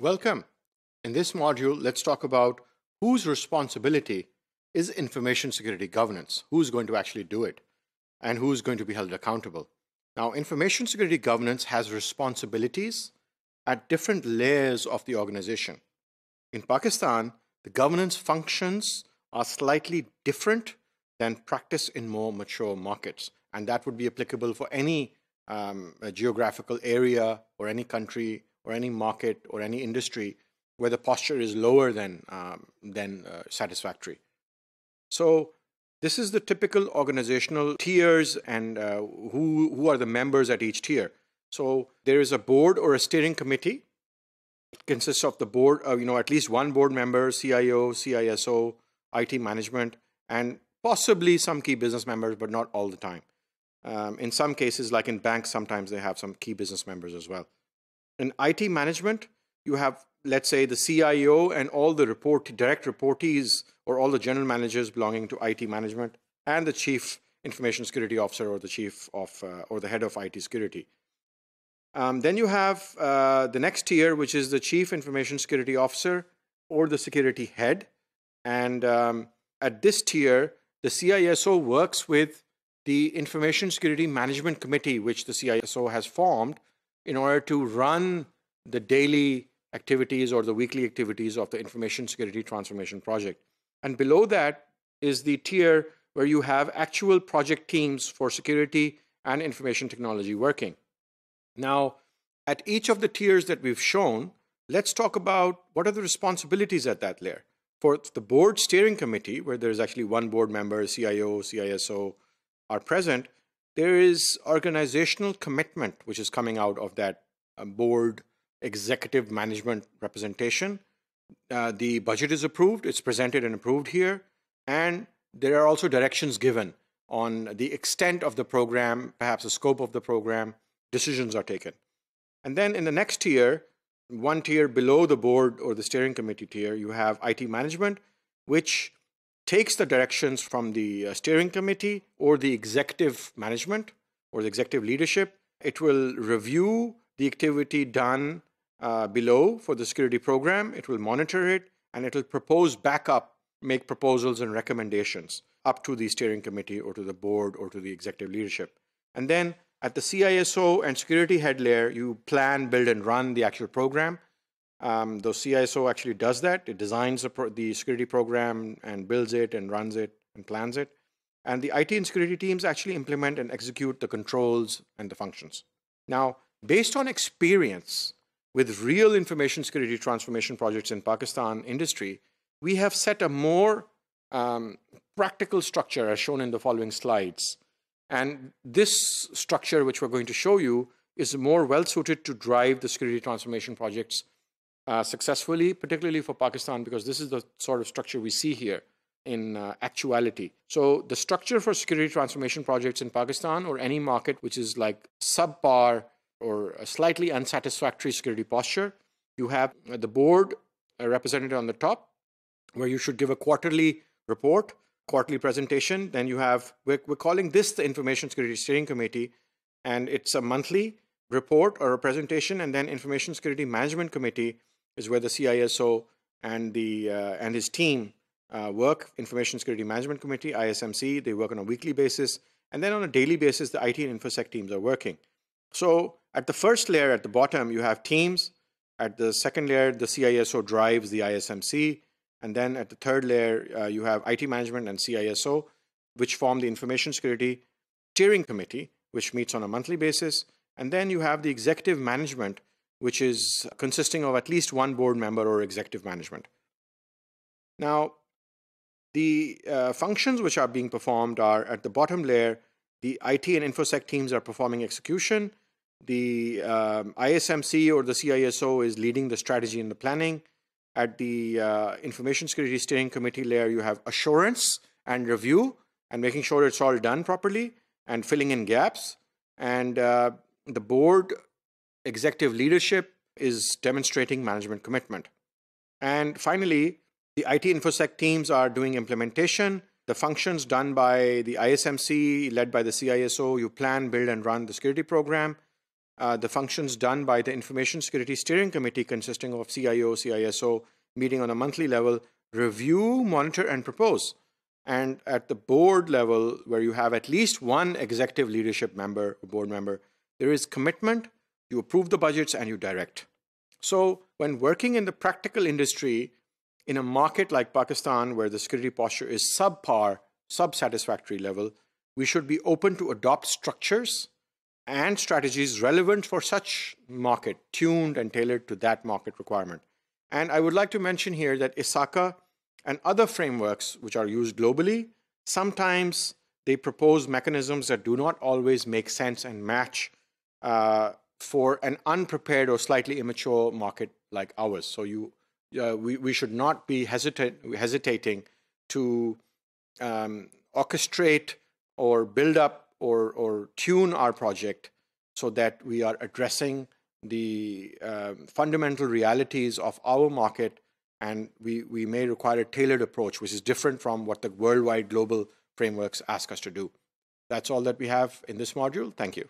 Welcome. In this module, let's talk about whose responsibility is information security governance, who's going to actually do it, and who's going to be held accountable. Now, information security governance has responsibilities at different layers of the organization. In Pakistan, the governance functions are slightly different than practice in more mature markets. And that would be applicable for any um, geographical area or any country or any market or any industry where the posture is lower than, um, than uh, satisfactory. So this is the typical organizational tiers and uh, who, who are the members at each tier. So there is a board or a steering committee. It consists of the board, uh, you know, at least one board member, CIO, CISO, IT management, and possibly some key business members, but not all the time. Um, in some cases, like in banks, sometimes they have some key business members as well. In IT management, you have, let's say, the CIO and all the report, direct reportees or all the general managers belonging to IT management and the chief information security officer or the chief of, uh, or the head of IT security. Um, then you have uh, the next tier, which is the chief information security officer or the security head. And um, at this tier, the CISO works with the Information Security Management Committee, which the CISO has formed in order to run the daily activities or the weekly activities of the Information Security Transformation Project. And below that is the tier where you have actual project teams for security and information technology working. Now, at each of the tiers that we've shown, let's talk about what are the responsibilities at that layer for the board steering committee, where there's actually one board member, CIO, CISO are present, there is organizational commitment which is coming out of that uh, board executive management representation. Uh, the budget is approved, it's presented and approved here, and there are also directions given on the extent of the program, perhaps the scope of the program, decisions are taken. And then in the next tier, one tier below the board or the steering committee tier, you have IT management, which takes the directions from the uh, steering committee or the executive management or the executive leadership. It will review the activity done uh, below for the security program. It will monitor it and it will propose backup, make proposals and recommendations up to the steering committee or to the board or to the executive leadership. And then at the CISO and security head layer, you plan, build, and run the actual program. Um, the CISO actually does that. It designs the, security program and builds it and runs it and plans it. And the IT and security teams actually implement and execute the controls and the functions. Now, based on experience with real information security transformation projects in Pakistan industry, we have set a more um, practical structure as shown in the following slides. And this structure, which we're going to show you, is more well suited to drive the security transformation projects uh, successfully, particularly for Pakistan, because this is the sort of structure we see here in uh, actuality. So the structure for security transformation projects in Pakistan or any market which is like subpar or a slightly unsatisfactory security posture, you have the board represented on the top, where you should give a quarterly report quarterly presentation. Then you have, we're, we're calling this the Information Security Steering Committee, and it's a monthly report or a presentation, and then Information Security Management Committee is where the CISO and, the, uh, and his team uh, work. Information Security Management Committee, ISMC, they work on a weekly basis, and then on a daily basis, the IT and InfoSec teams are working. So at the first layer at the bottom, you have teams. At the second layer, the CISO drives the ISMC. And then at the third layer, uh, you have IT management and CISO, which form the information security steering committee, which meets on a monthly basis. And then you have the executive management, which is consisting of at least one board member or executive management. Now, the uh, functions which are being performed are at the bottom layer, the IT and InfoSec teams are performing execution. The um, ISMC or the CISO is leading the strategy and the planning. At the uh, Information Security Steering Committee layer, you have assurance and review and making sure it's all done properly and filling in gaps. And uh, the board executive leadership is demonstrating management commitment. And finally, the IT InfoSec teams are doing implementation. The functions done by the ISMC, led by the CISO, you plan, build, and run the security program. uh, the functions done by the Information Security Steering Committee consisting of CIO, CISO, meeting on a monthly level, review, monitor, and propose. And at the board level, where you have at least one executive leadership member, board member, there is commitment, you approve the budgets, and you direct. So when working in the practical industry, in a market like Pakistan, where the security posture is subpar, sub-satisfactory level, we should be open to adopt structures and strategies relevant for such market, tuned and tailored to that market requirement. And I would like to mention here that ISACA and other frameworks which are used globally, sometimes they propose mechanisms that do not always make sense and match uh, for an unprepared or slightly immature market like ours. So you, uh, we, we should not be hesitate, hesitating to um, orchestrate or build up or, or tune our project so that we are addressing the um, fundamental realities of our market and we, we may require a tailored approach which is different from what the worldwide global frameworks ask us to do. That's all that we have in this module. Thank you.